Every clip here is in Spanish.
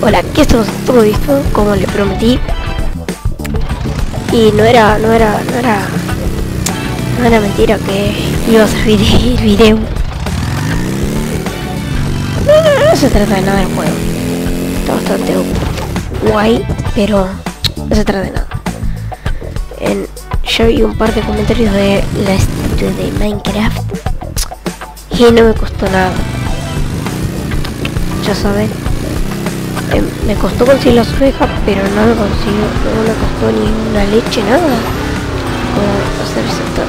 Hola, aquí estamos todo listo, como le prometí. Y no era, no era, no era, no era mentira que iba a subir el video. No, no, no se trata de nada del juego. Está bastante guay, pero no se trata de nada. En, yo vi un par de comentarios de la de Minecraft y no me costó nada. Ya saben, em, me costó conseguir las ovejas, pero no me consiguió, no me costó ni una leche, nada. Hacer esto.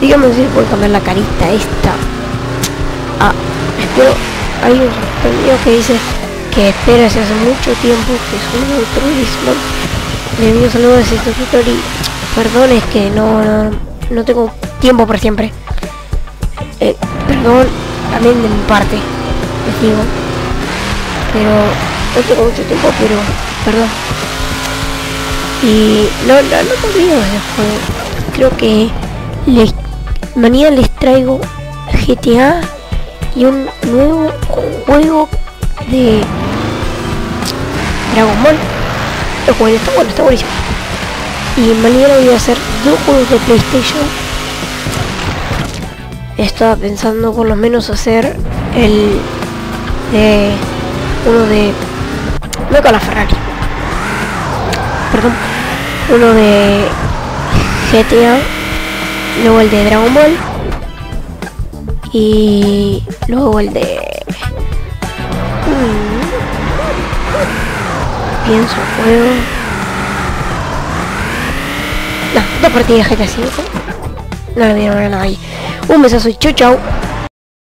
Dígame si puedo cambiar la carita esta. Ah, espero, hay un video que dice que espera desde hace mucho tiempo que es un altruismo. Le envío saludos este tutor y perdón es que no, no, tengo tiempo por siempre. Eh, perdón también de mi parte, les. Pero no tengo mucho tiempo, pero perdón. Y no, no, no del juego. Creo que les, mañana les traigo GTA y un nuevo juego de Dragon Ball. El juego está bueno, está buenísimo. Y mañana voy a hacer dos juegos de PlayStation. Estaba pensando por lo menos hacer el de uno de no con la Ferrari. Perdón. Uno de GTA. Luego el de Dragon Ball. Y luego el de pienso juego no, dos partidas GTA 5 no le vieron a nadie un besazo y chau chau